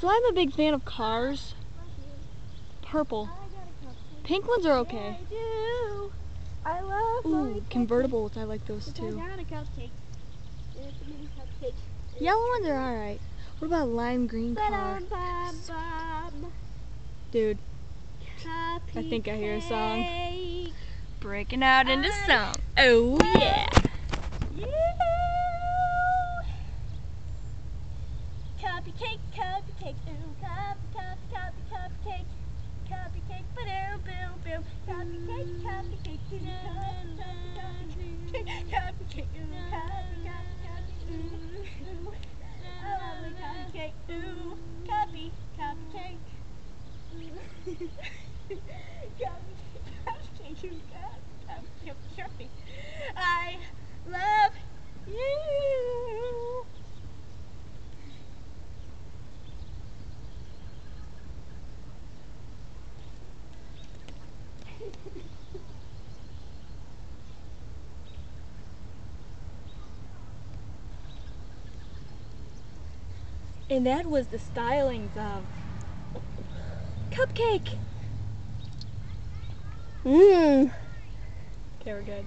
So I'm a big fan of cars. Purple. Pink ones are okay. I do. I love Ooh, convertibles. I like those. I too. got a cupcake. There's a mini cupcake. Yellow ones are alright. What about lime green car? Dude, Cupcake. think I hear a song. breaking out into song. Oh Copy cake, copy cake, ooh, copy, copy, copy, copy cake. Copy cake, ba-doom, boom, boom. Copy cake, copy cake, ooh, copy, copy, copy cake. Copy cake, ooh, copy, ooh, ooh. I love the copy cake, ooh, copy, copy cake. And that was the stylings of Cupcake. Mmm. Okay, we're good.